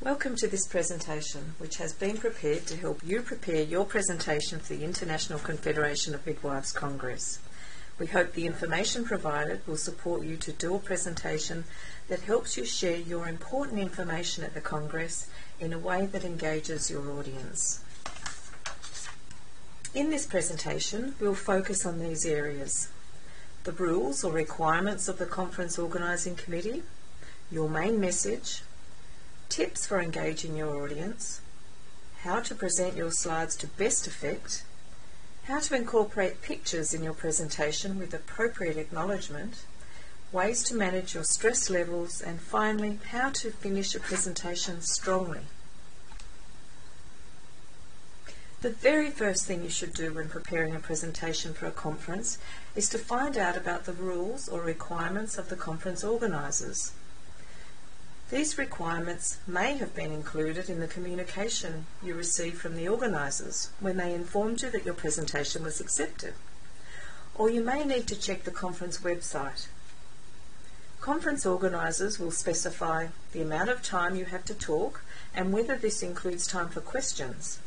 Welcome to this presentation, which has been prepared to help you prepare your presentation for the International Confederation of Midwives Congress. We hope the information provided will support you to do a presentation that helps you share your important information at the Congress in a way that engages your audience. In this presentation, we'll focus on these areas. The rules or requirements of the Conference Organising Committee, your main message, tips for engaging your audience, how to present your slides to best effect, how to incorporate pictures in your presentation with appropriate acknowledgement, ways to manage your stress levels, and finally, how to finish a presentation strongly. The very first thing you should do when preparing a presentation for a conference is to find out about the rules or requirements of the conference organisers. These requirements may have been included in the communication you received from the organisers when they informed you that your presentation was accepted. Or you may need to check the conference website. Conference organisers will specify the amount of time you have to talk and whether this includes time for questions.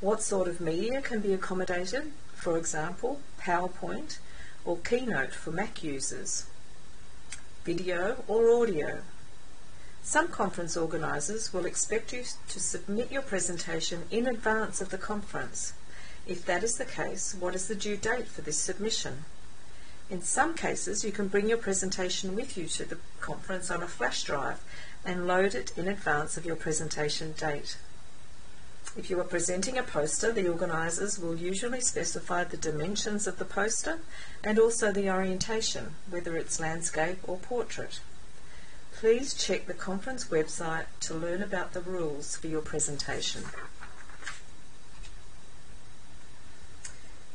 What sort of media can be accommodated, for example, PowerPoint or Keynote for Mac users, video or audio. Some conference organisers will expect you to submit your presentation in advance of the conference. If that is the case, what is the due date for this submission? In some cases, you can bring your presentation with you to the conference on a flash drive and load it in advance of your presentation date. If you are presenting a poster, the organisers will usually specify the dimensions of the poster and also the orientation, whether it's landscape or portrait. Please check the conference website to learn about the rules for your presentation.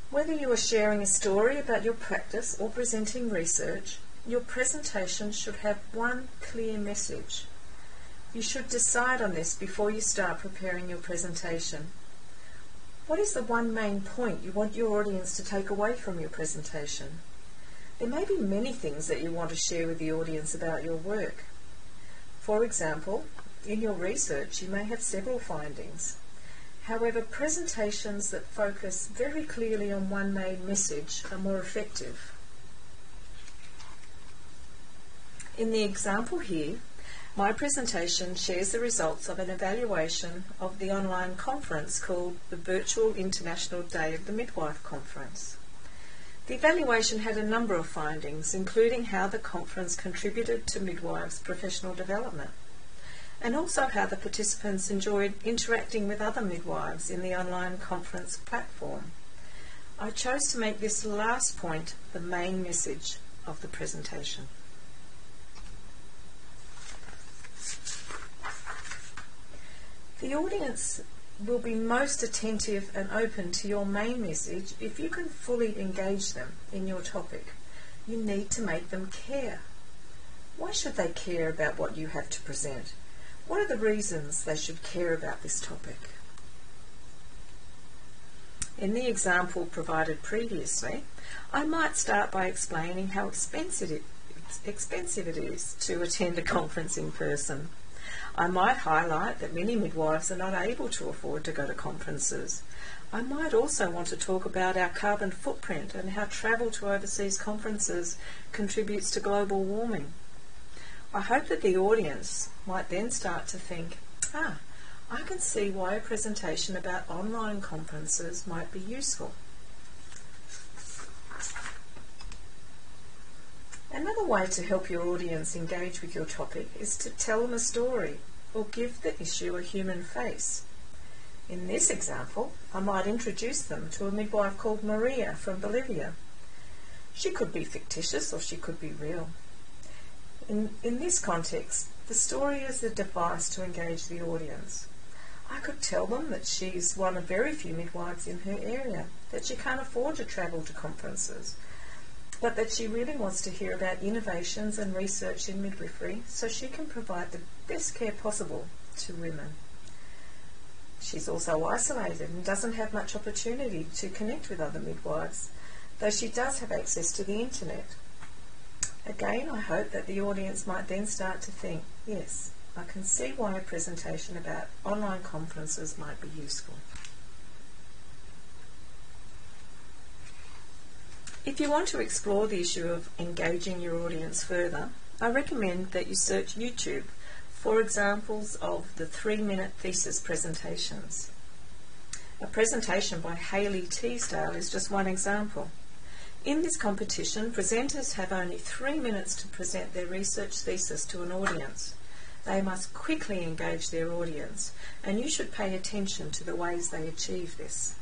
Whether you are sharing a story about your practice or presenting research, your presentation should have one clear message. You should decide on this before you start preparing your presentation. What is the one main point you want your audience to take away from your presentation? There may be many things that you want to share with the audience about your work. For example, in your research you may have several findings. However, presentations that focus very clearly on one main message are more effective. In the example here, my presentation shares the results of an evaluation of the online conference called the Virtual International Day of the Midwife Conference. The evaluation had a number of findings, including how the conference contributed to midwives' professional development, and also how the participants enjoyed interacting with other midwives in the online conference platform. I chose to make this last point the main message of the presentation. The audience will be most attentive and open to your main message if you can fully engage them in your topic. You need to make them care. Why should they care about what you have to present? What are the reasons they should care about this topic? In the example provided previously, I might start by explaining how expensive it, expensive it is to attend a conference in person. I might highlight that many midwives are not able to afford to go to conferences. I might also want to talk about our carbon footprint and how travel to overseas conferences contributes to global warming. I hope that the audience might then start to think, ah, I can see why a presentation about online conferences might be useful. Another way to help your audience engage with your topic is to tell them a story or give the issue a human face. In this example, I might introduce them to a midwife called Maria from Bolivia. She could be fictitious or she could be real. In, in this context, the story is a device to engage the audience. I could tell them that she's one of very few midwives in her area, that she can't afford to travel to conferences, but that she really wants to hear about innovations and research in midwifery so she can provide the best care possible to women. She's also isolated and doesn't have much opportunity to connect with other midwives, though she does have access to the internet. Again, I hope that the audience might then start to think, yes, I can see why a presentation about online conferences might be useful. If you want to explore the issue of engaging your audience further, I recommend that you search YouTube for examples of the three-minute thesis presentations. A presentation by Haley Teasdale is just one example. In this competition, presenters have only three minutes to present their research thesis to an audience. They must quickly engage their audience, and you should pay attention to the ways they achieve this.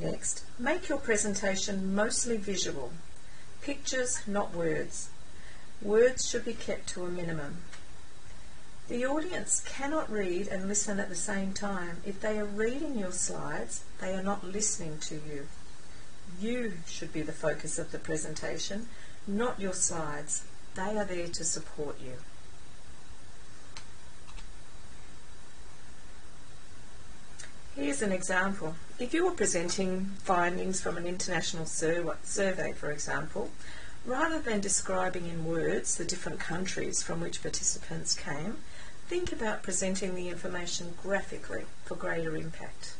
Next, make your presentation mostly visual. Pictures, not words. Words should be kept to a minimum. The audience cannot read and listen at the same time. If they are reading your slides, they are not listening to you. You should be the focus of the presentation, not your slides. They are there to support you. Here's an example. If you were presenting findings from an international survey, for example, rather than describing in words the different countries from which participants came, think about presenting the information graphically for greater impact.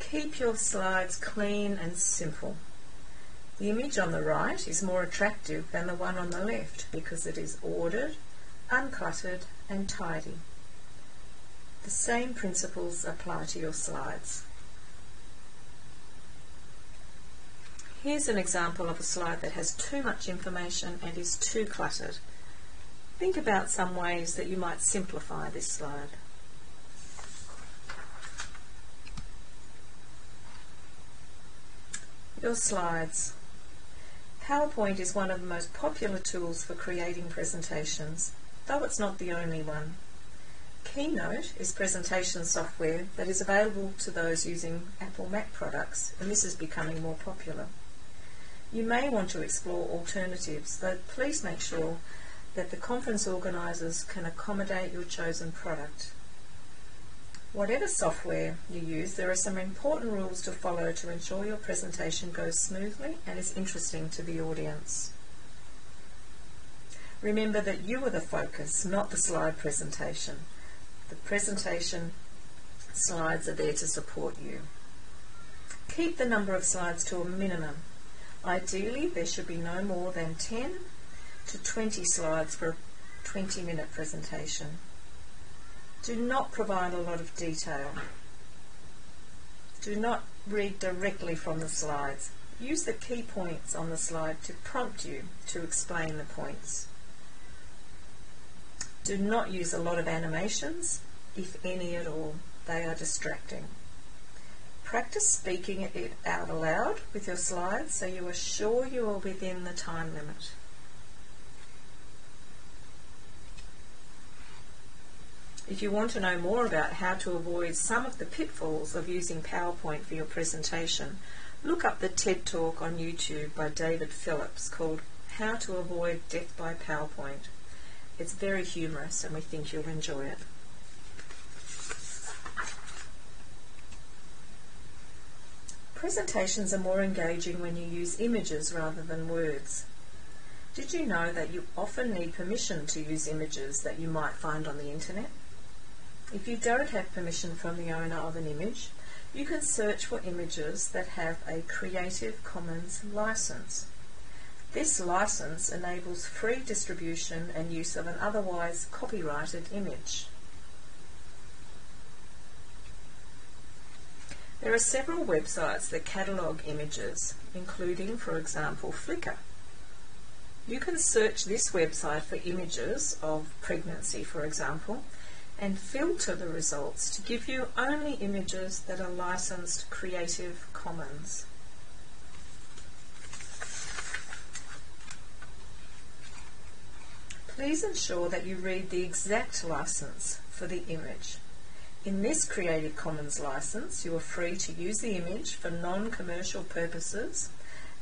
Keep your slides clean and simple. The image on the right is more attractive than the one on the left because it is ordered uncluttered and tidy. The same principles apply to your slides. Here's an example of a slide that has too much information and is too cluttered. Think about some ways that you might simplify this slide. Your slides. PowerPoint is one of the most popular tools for creating presentations though it's not the only one. Keynote is presentation software that is available to those using Apple Mac products, and this is becoming more popular. You may want to explore alternatives, but please make sure that the conference organisers can accommodate your chosen product. Whatever software you use, there are some important rules to follow to ensure your presentation goes smoothly and is interesting to the audience. Remember that you are the focus, not the slide presentation. The presentation slides are there to support you. Keep the number of slides to a minimum. Ideally, there should be no more than 10 to 20 slides for a 20 minute presentation. Do not provide a lot of detail. Do not read directly from the slides. Use the key points on the slide to prompt you to explain the points. Do not use a lot of animations, if any at all. They are distracting. Practice speaking it out aloud with your slides so you are sure you are within the time limit. If you want to know more about how to avoid some of the pitfalls of using PowerPoint for your presentation, look up the TED Talk on YouTube by David Phillips called How to Avoid Death by PowerPoint. It's very humorous and we think you'll enjoy it. Presentations are more engaging when you use images rather than words. Did you know that you often need permission to use images that you might find on the internet? If you don't have permission from the owner of an image, you can search for images that have a Creative Commons license. This license enables free distribution and use of an otherwise copyrighted image. There are several websites that catalogue images, including, for example, Flickr. You can search this website for images of pregnancy, for example, and filter the results to give you only images that are licensed Creative Commons. Please ensure that you read the exact license for the image. In this Creative Commons license, you are free to use the image for non-commercial purposes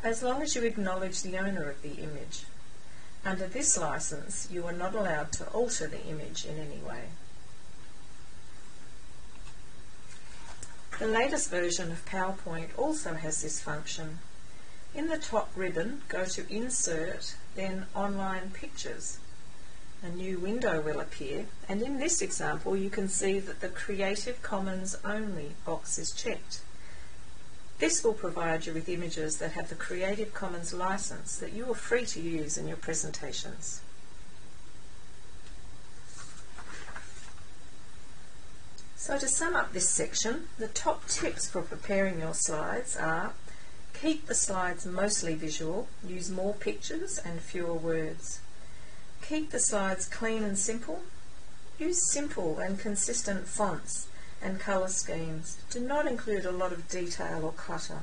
as long as you acknowledge the owner of the image. Under this license, you are not allowed to alter the image in any way. The latest version of PowerPoint also has this function. In the top ribbon, go to Insert, then Online Pictures. A new window will appear, and in this example you can see that the Creative Commons Only box is checked. This will provide you with images that have the Creative Commons license that you are free to use in your presentations. So to sum up this section, the top tips for preparing your slides are keep the slides mostly visual, use more pictures and fewer words. Keep the slides clean and simple, use simple and consistent fonts and colour schemes. Do not include a lot of detail or clutter.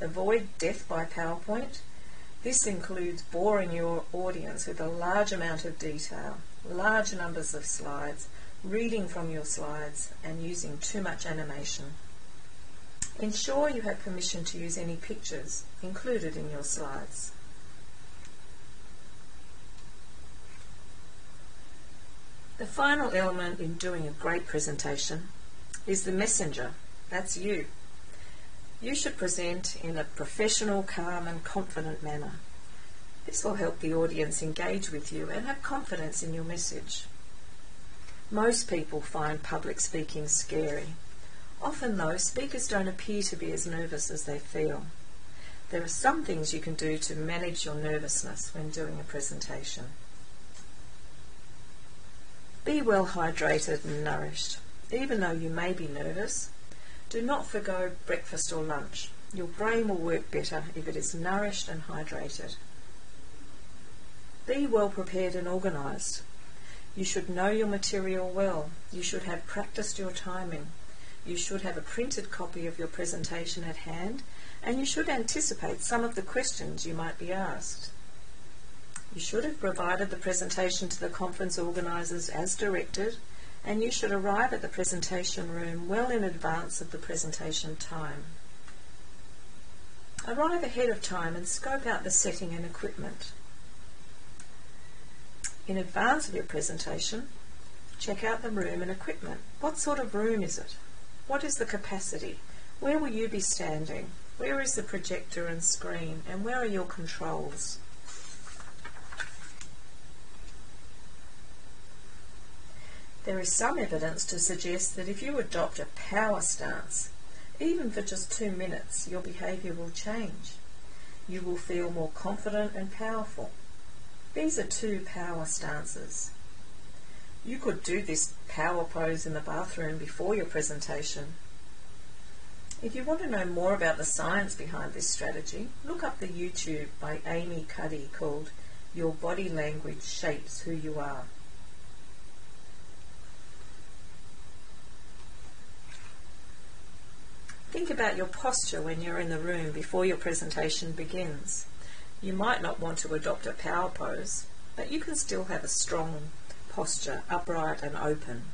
Avoid death by PowerPoint. This includes boring your audience with a large amount of detail, large numbers of slides, reading from your slides and using too much animation. Ensure you have permission to use any pictures included in your slides. The final element in doing a great presentation is the messenger. That's you. You should present in a professional, calm and confident manner. This will help the audience engage with you and have confidence in your message. Most people find public speaking scary. Often, though, speakers don't appear to be as nervous as they feel. There are some things you can do to manage your nervousness when doing a presentation. Be well hydrated and nourished. Even though you may be nervous, do not forgo breakfast or lunch. Your brain will work better if it is nourished and hydrated. Be well prepared and organised. You should know your material well. You should have practiced your timing. You should have a printed copy of your presentation at hand and you should anticipate some of the questions you might be asked. You should have provided the presentation to the conference organisers as directed and you should arrive at the presentation room well in advance of the presentation time. Arrive ahead of time and scope out the setting and equipment in advance of your presentation, check out the room and equipment. What sort of room is it? What is the capacity? Where will you be standing? Where is the projector and screen? And where are your controls? There is some evidence to suggest that if you adopt a power stance, even for just two minutes, your behaviour will change. You will feel more confident and powerful. These are two power stances. You could do this power pose in the bathroom before your presentation. If you want to know more about the science behind this strategy, look up the YouTube by Amy Cuddy called Your Body Language Shapes Who You Are. Think about your posture when you're in the room before your presentation begins. You might not want to adopt a power pose, but you can still have a strong posture, upright and open.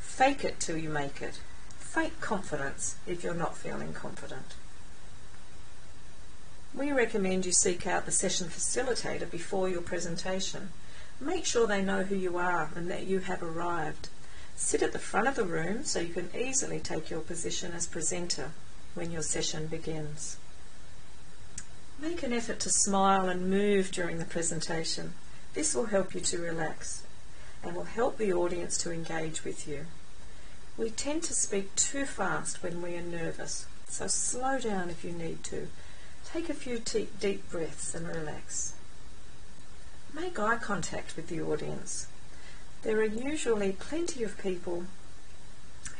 Fake it till you make it. Fake confidence if you're not feeling confident. We recommend you seek out the session facilitator before your presentation. Make sure they know who you are and that you have arrived. Sit at the front of the room so you can easily take your position as presenter when your session begins. Make an effort to smile and move during the presentation. This will help you to relax and will help the audience to engage with you. We tend to speak too fast when we are nervous, so slow down if you need to. Take a few deep breaths and relax. Make eye contact with the audience. There are usually plenty of people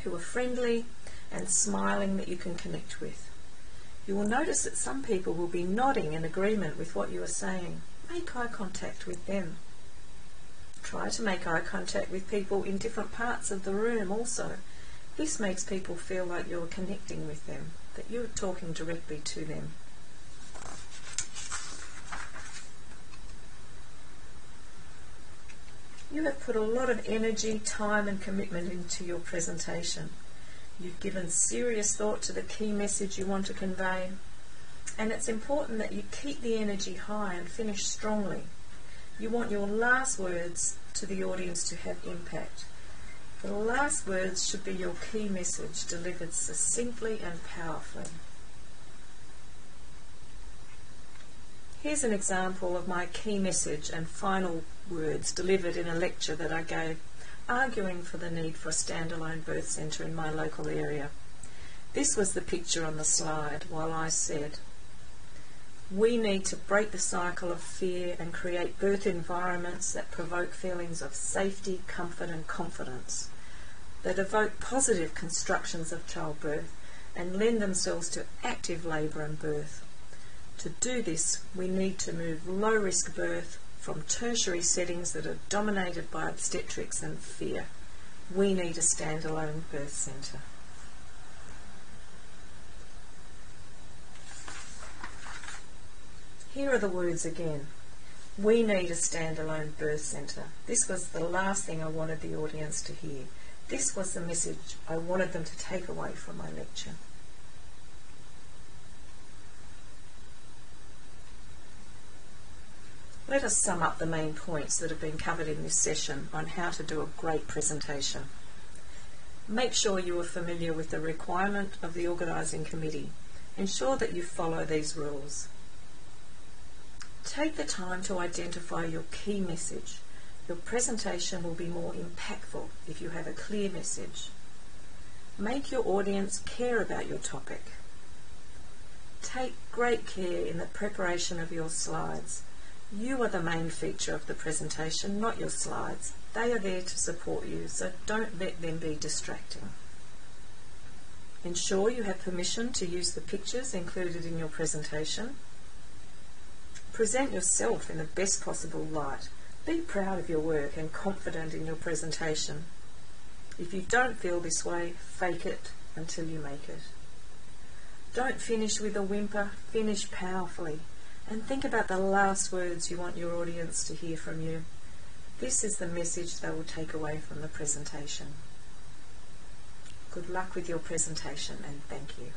who are friendly and smiling that you can connect with. You will notice that some people will be nodding in agreement with what you are saying. Make eye contact with them. Try to make eye contact with people in different parts of the room also. This makes people feel like you're connecting with them, that you're talking directly to them. You have put a lot of energy, time and commitment into your presentation. You've given serious thought to the key message you want to convey. And it's important that you keep the energy high and finish strongly. You want your last words to the audience to have impact. The last words should be your key message delivered succinctly and powerfully. Here's an example of my key message and final words delivered in a lecture that I gave arguing for the need for a standalone birth centre in my local area. This was the picture on the slide while I said, we need to break the cycle of fear and create birth environments that provoke feelings of safety, comfort and confidence, that evoke positive constructions of childbirth and lend themselves to active labour and birth. To do this, we need to move low-risk birth from tertiary settings that are dominated by obstetrics and fear. We need a standalone birth centre. Here are the words again. We need a standalone birth centre. This was the last thing I wanted the audience to hear. This was the message I wanted them to take away from my lecture. Let us sum up the main points that have been covered in this session on how to do a great presentation. Make sure you are familiar with the requirement of the organising committee. Ensure that you follow these rules. Take the time to identify your key message. Your presentation will be more impactful if you have a clear message. Make your audience care about your topic. Take great care in the preparation of your slides. You are the main feature of the presentation, not your slides. They are there to support you, so don't let them be distracting. Ensure you have permission to use the pictures included in your presentation. Present yourself in the best possible light. Be proud of your work and confident in your presentation. If you don't feel this way, fake it until you make it. Don't finish with a whimper, finish powerfully. And think about the last words you want your audience to hear from you. This is the message they will take away from the presentation. Good luck with your presentation and thank you.